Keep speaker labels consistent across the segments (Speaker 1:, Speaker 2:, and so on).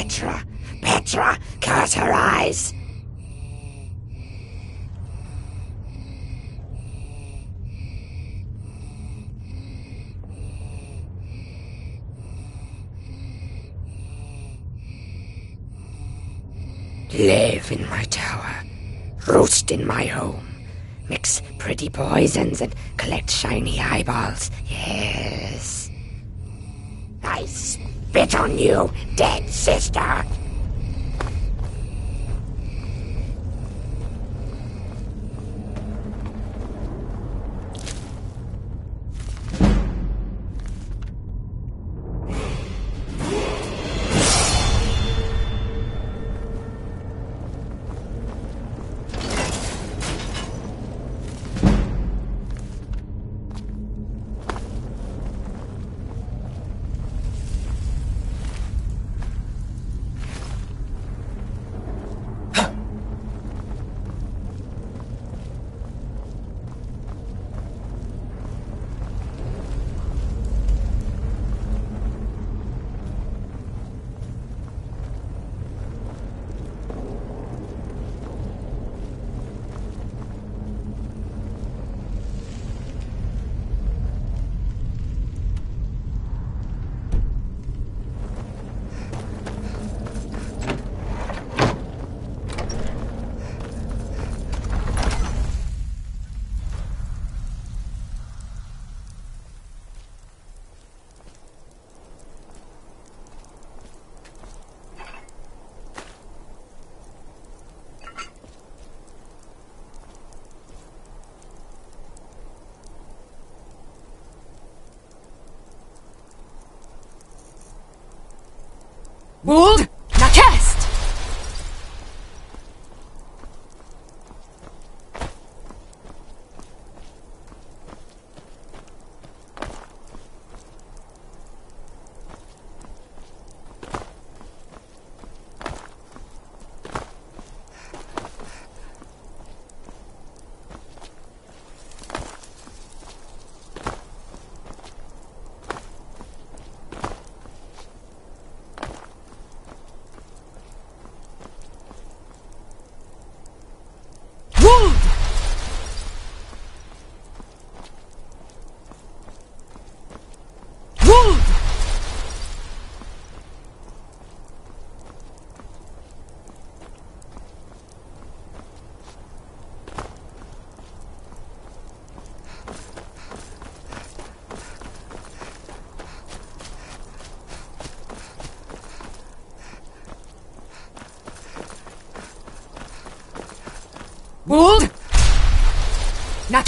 Speaker 1: Petra, Petra, curse her eyes. Live in my tower, roost in my home, mix pretty poisons and collect shiny eyeballs. Yes. I spit on you, dead sister.
Speaker 2: Wuld, na test! Wuld! Wuld! Wuld! Na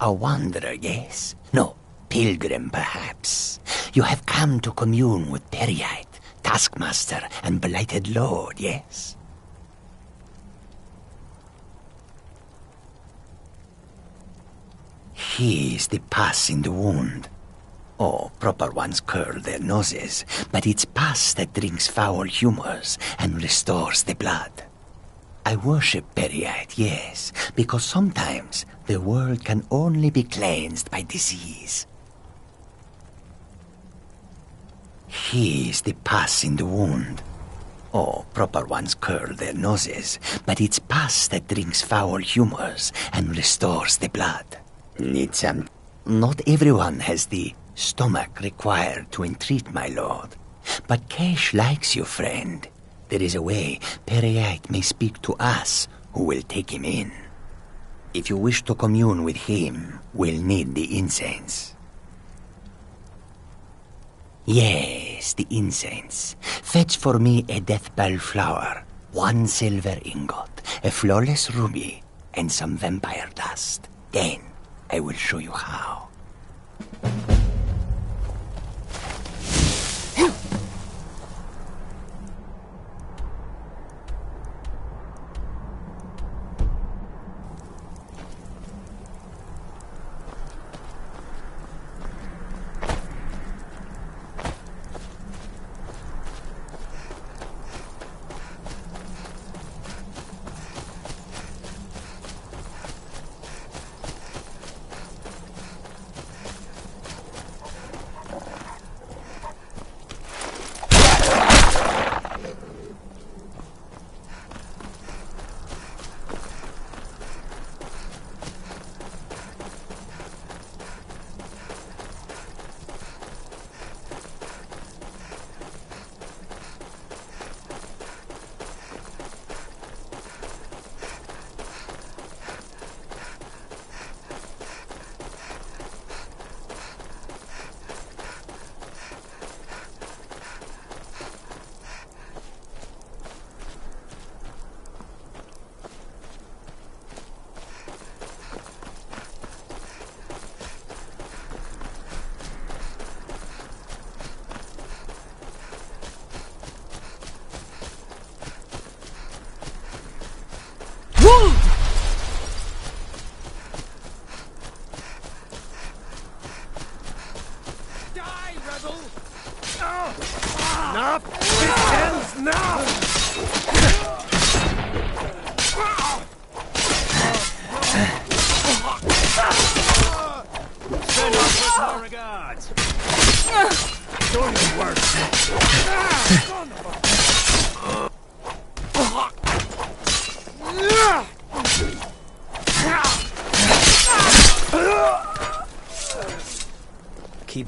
Speaker 3: A wanderer, yes? No, pilgrim, perhaps. You have come to commune with Peryite, taskmaster, and blighted lord, yes? He is the pus in the wound. Oh, proper ones curl their noses, but it's pus that drinks foul humors and restores the blood. I worship Peryite, yes, because sometimes the world can only be cleansed by disease. He is the pus in the wound. Oh, proper ones curl their noses, but it's pus that drinks foul humors and restores the blood. It's, um, not everyone has the stomach required to entreat my lord. But Kesh likes you, friend. There is a way Peryite may speak to us who will take him in. If you wish to commune with him, we'll need the incense. Yes, the incense. Fetch for me a deathbell flower, one silver ingot, a flawless ruby, and some vampire dust. Then I will show you how.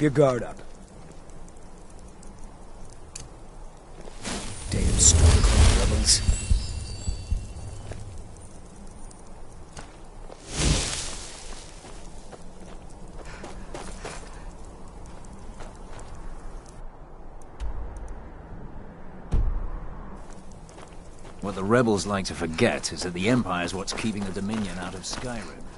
Speaker 4: Keep your guard up. Damn Stormcloak rebels.
Speaker 5: What the rebels like to forget is that the Empire's what's keeping the Dominion out of Skyrim.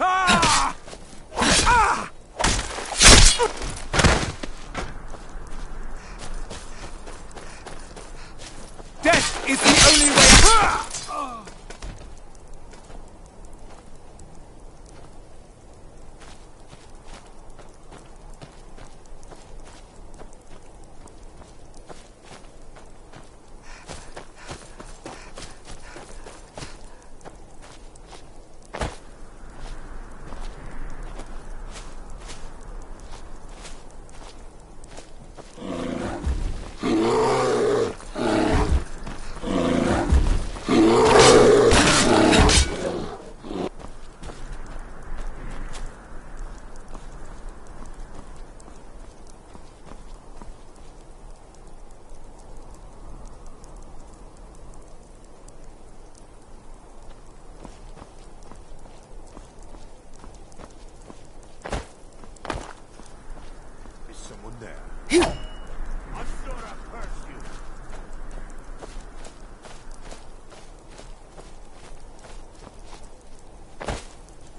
Speaker 5: Ah! Death is the only way. Ah!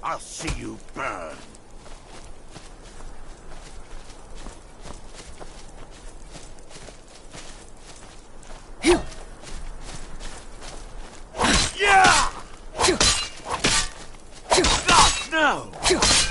Speaker 6: I'll see you burn. Yeah! God,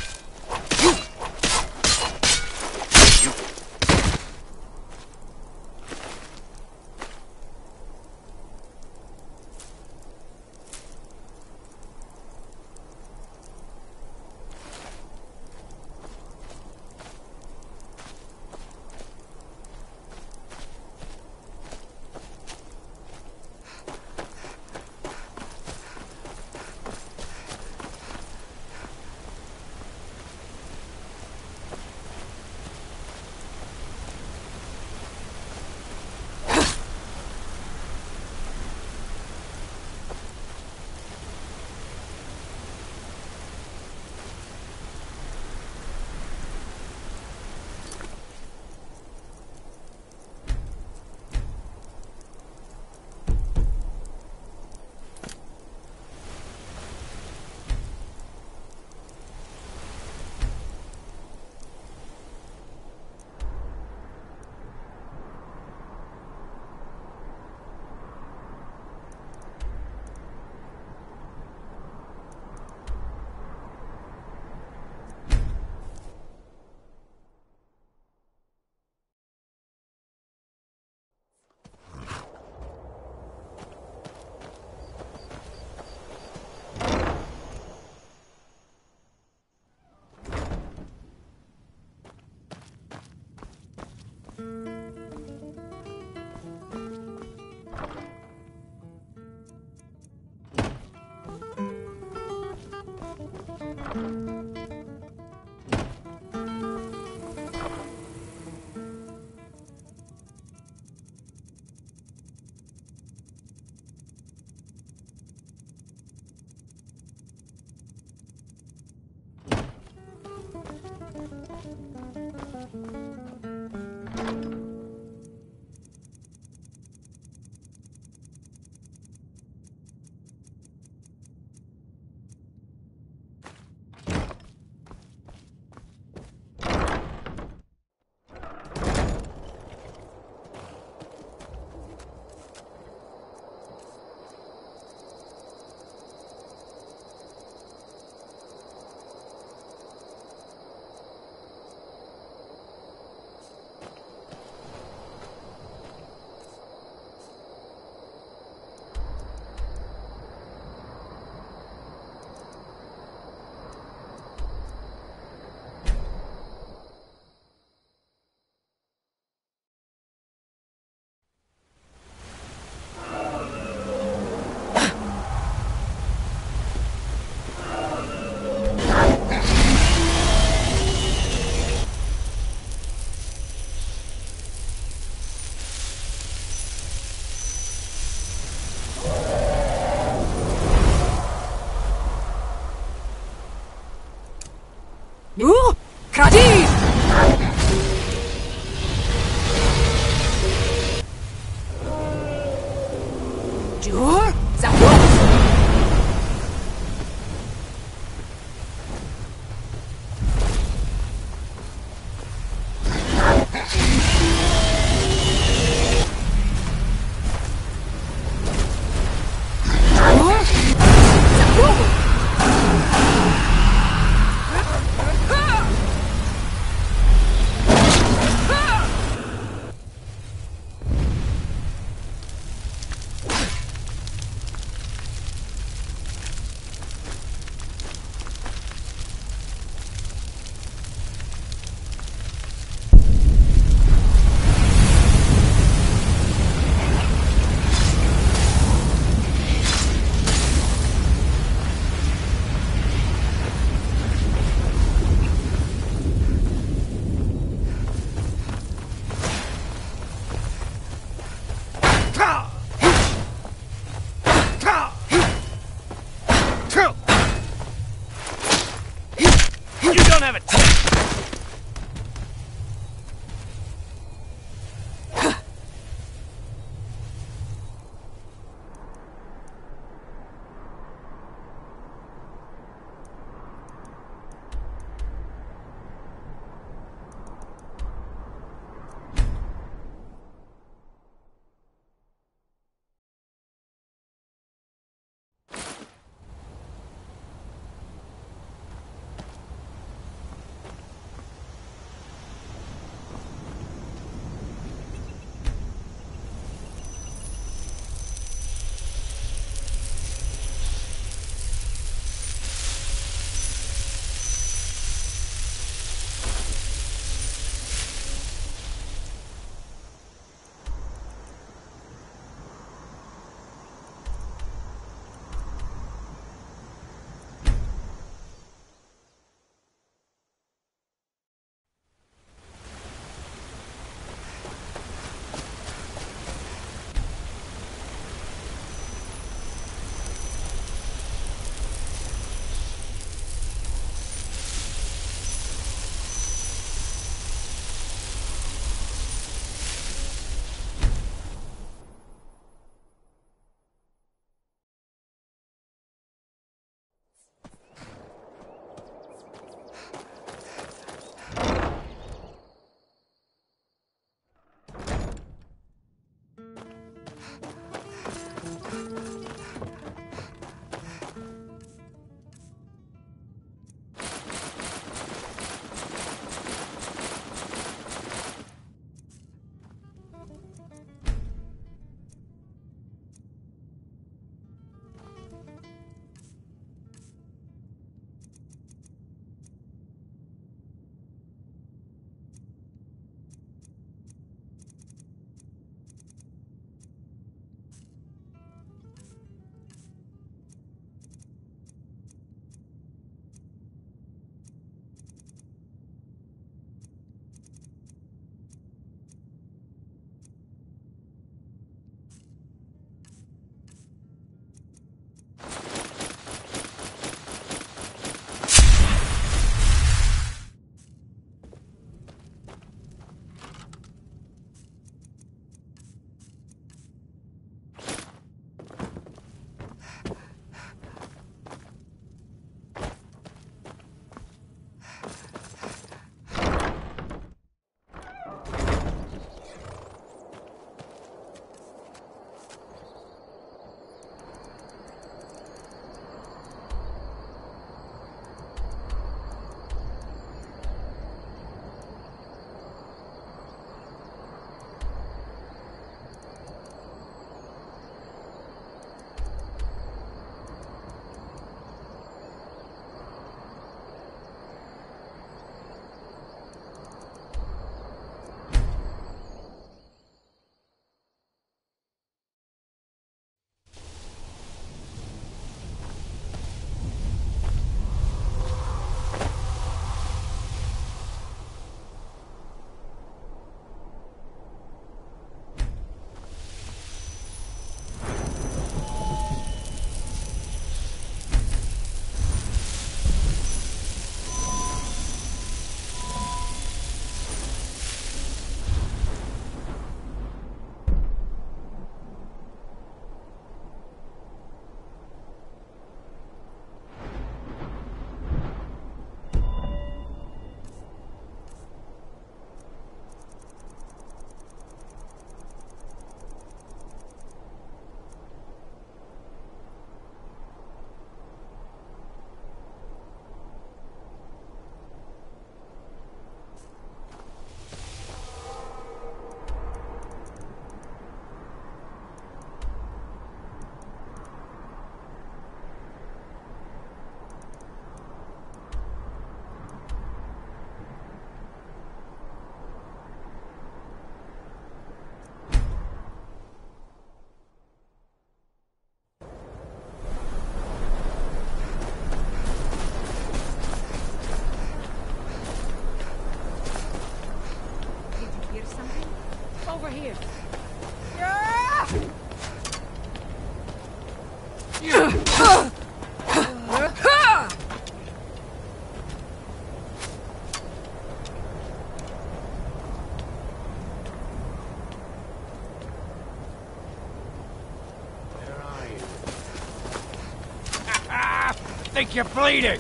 Speaker 7: think you're bleeding?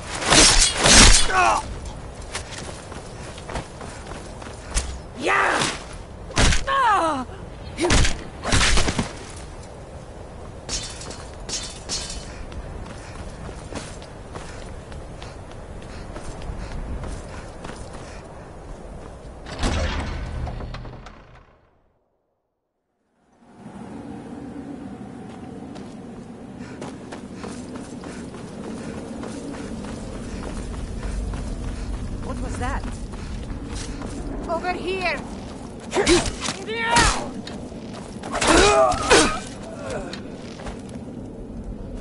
Speaker 8: Yeah!
Speaker 2: Ah! What was that?
Speaker 9: Over here!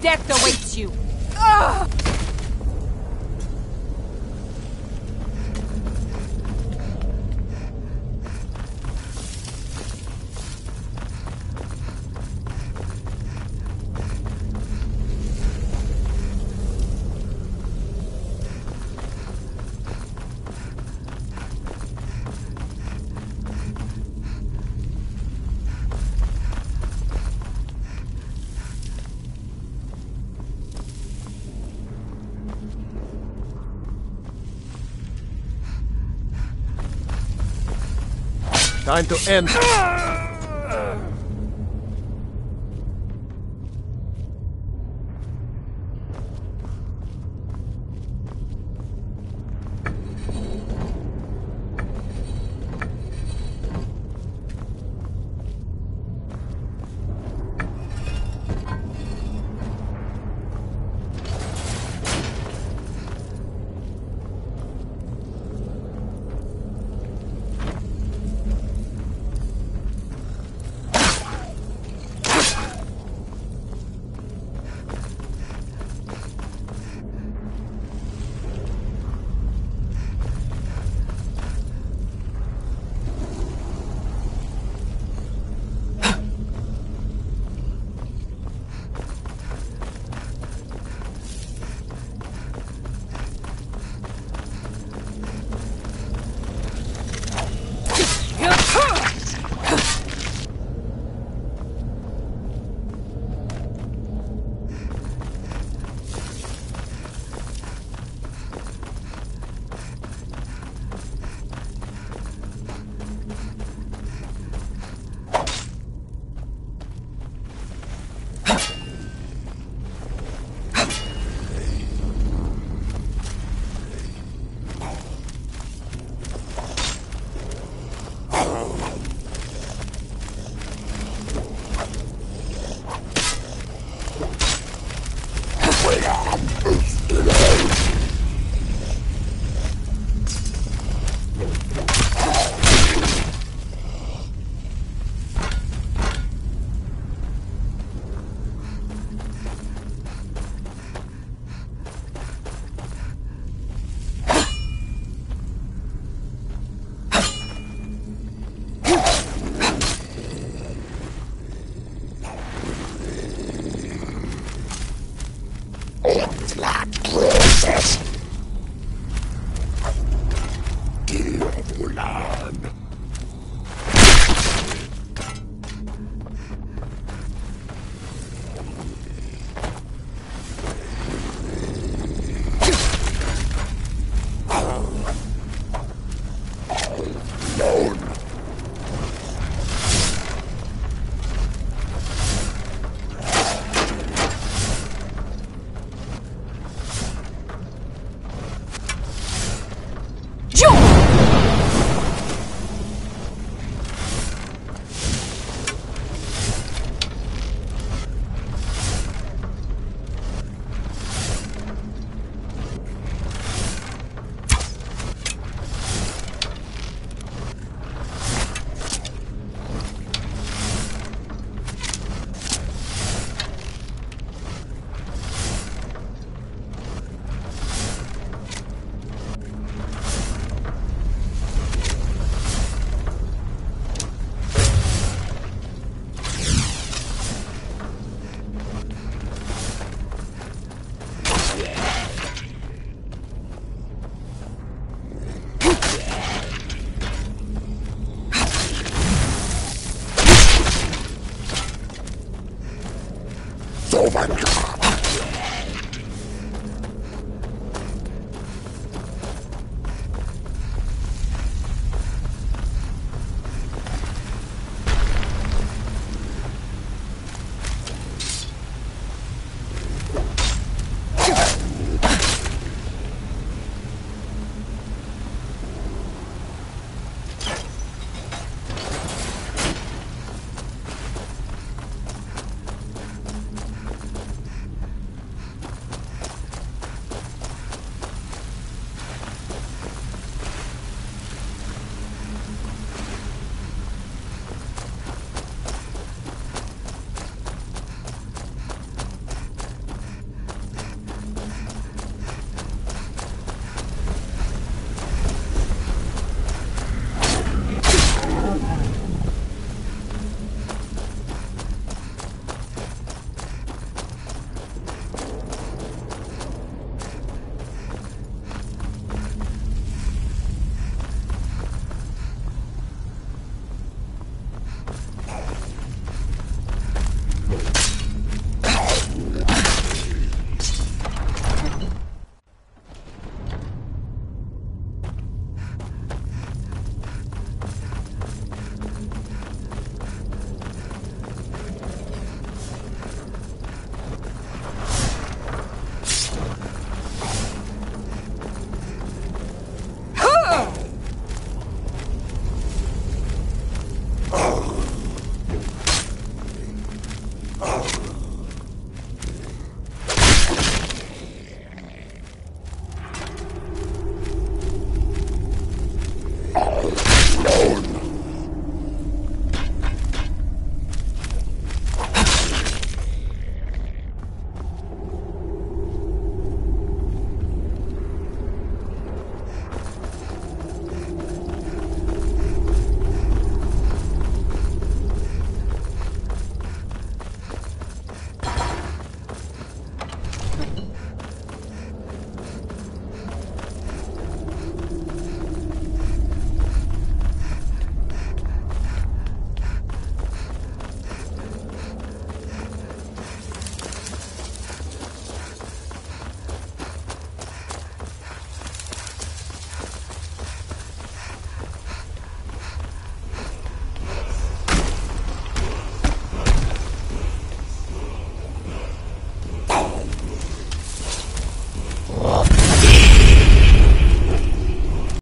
Speaker 2: Death awaits you! Ah!
Speaker 5: Time to end.